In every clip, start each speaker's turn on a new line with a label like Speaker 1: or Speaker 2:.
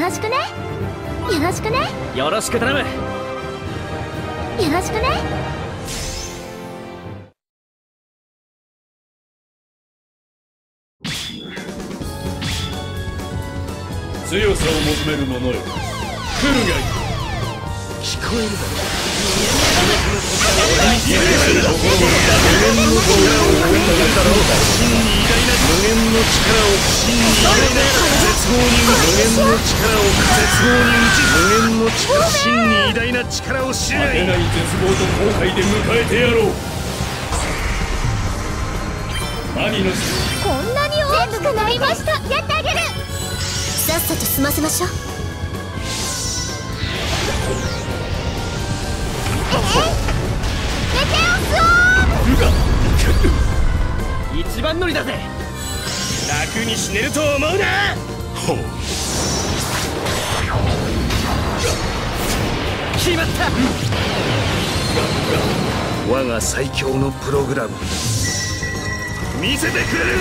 Speaker 1: ろしくね。よろしくね。
Speaker 2: よろしく頼む。
Speaker 1: よろしくね。
Speaker 3: 強さを求める者よ。来るがいい。聞こえるだろ無限の力を追いかけるだろう真に大な力を真に偉大な絶望に無限の力を絶望に打ち無限の力真に偉大な力を知るがいいない絶望と後悔で迎えてやろう兄の
Speaker 1: こんなに大きくなりましたやってあげる
Speaker 4: さっさと済ませましょう
Speaker 2: 一番乗りだぜ。
Speaker 3: 楽に死ねると思うな。ほう。
Speaker 2: 決まった。
Speaker 3: 我が最強のプログラム。見せてくれる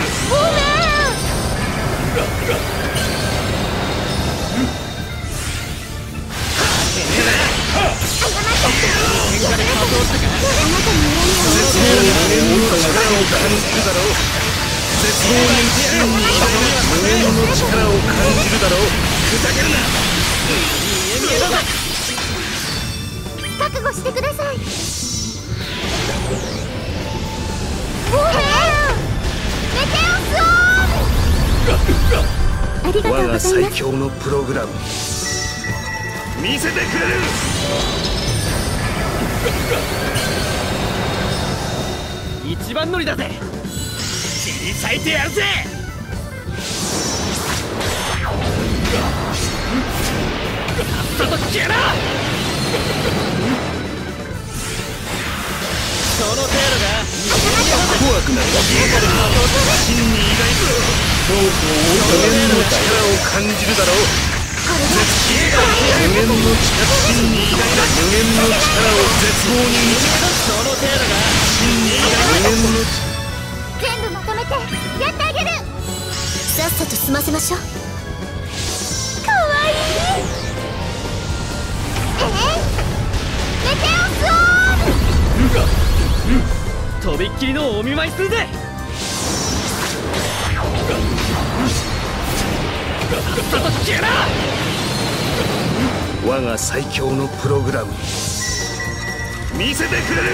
Speaker 3: 絶望に無限の力を感じるだろう絶望に真に偉大な無限の力を感じるだろうふざけるな
Speaker 1: 覚悟してくださいメテオスありがとうご
Speaker 3: 我が
Speaker 1: ざいます
Speaker 3: 最強のプログラム。見せてくれる。
Speaker 2: 一番乗りだぜ。
Speaker 3: 切り裂いてやるぜ。
Speaker 2: さっさと消えなその程度が。
Speaker 3: 怖くなる。真に偉大だ恐怖を無限の力を感じるだろう無限の力真に偉大な無限の力を絶望に打ち
Speaker 2: その程度が
Speaker 3: 真に偉大な無限の
Speaker 1: 全部まとめてやっ。てあげる
Speaker 4: さっ。さと済ませましょう
Speaker 1: かわいいえいメテオスオールうん、うん
Speaker 2: とびっ。きりのお見舞いするぜさっ。さと消えな
Speaker 3: 我が最強のプログラム。見せてくれる。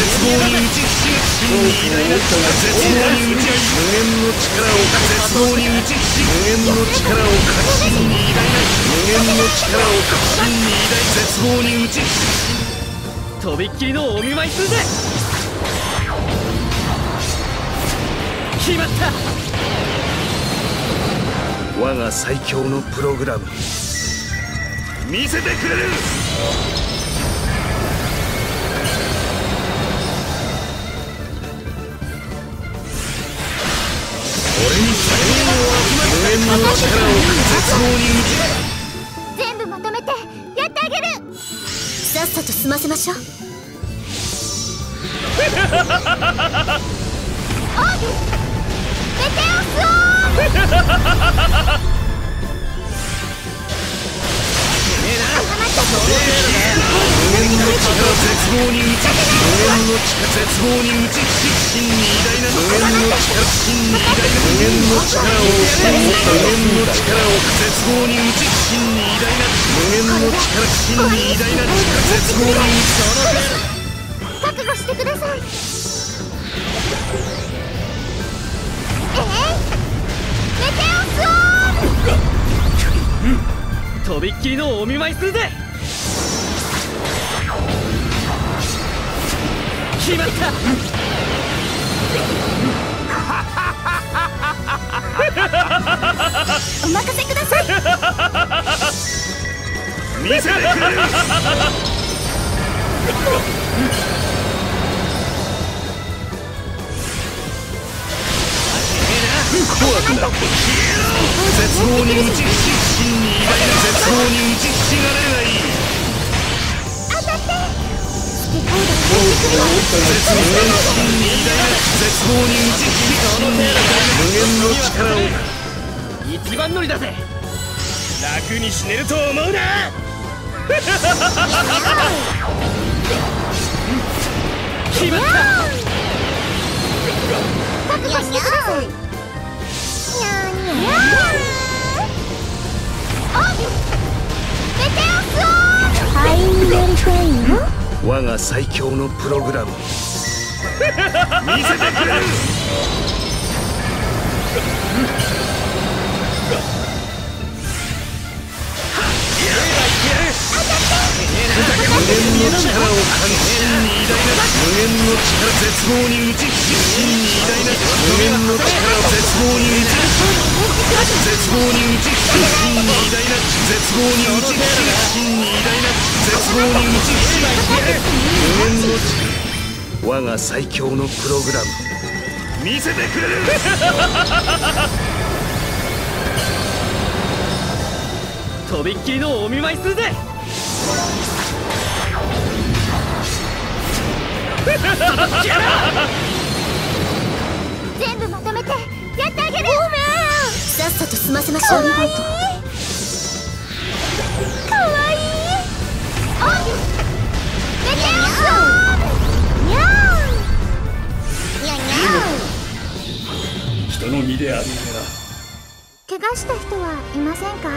Speaker 3: 絶望に打ちひしに偉大な絶望に打ちひし無限の力を絶望に打ちひし無限の力を真に偉大な無限の力を真に偉大絶望に打ちひし
Speaker 2: とびっきりのお見舞いするぜ。決まった。
Speaker 3: 我が最強のプログラム。見せてくれる。俺に才能を無限の力を絶望に打ち
Speaker 1: っ
Speaker 4: さと済ませましょう。
Speaker 1: メテオス
Speaker 3: 無限の力絶望に打ちの力絶望に打ちひし真に偉大な無限の力真に偉大な無限の力を真に無限の力を絶望に打ちひし真に偉大な無限の力真に偉大な力絶望に打ち
Speaker 1: 覚悟してくださいえいメテオスオール、うん
Speaker 2: とびっきりのお見舞いするぜ決まった。
Speaker 1: お任せください。
Speaker 3: 見せてくれ。る 怖くなって絶望に打ち絶望に打ちひしがれるがい
Speaker 2: 一番乗りだぜ
Speaker 3: 楽に死ねると思うな。
Speaker 2: 決まった。
Speaker 1: 覚悟してください
Speaker 3: 我が最強のプログラム。見せてくれる。無限の力を感じ真に偉大な無限の力絶望に打ちひし真に偉大な無限の力絶望に打ち絶望に打ちひし真に偉大な絶望に打ちひし真に偉大な絶望に打ちひし無限の力我が最強のプログラム見せてくれる
Speaker 2: とびっきりのお見舞いするぜ
Speaker 1: 全部まとめてやってあげる。
Speaker 4: さっさと済ませましょう。
Speaker 1: かわいい。かわいいテオスにゃーにゃにゃ
Speaker 3: 人の身である
Speaker 1: 怪我した人はいませんか？